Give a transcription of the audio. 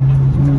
Mm.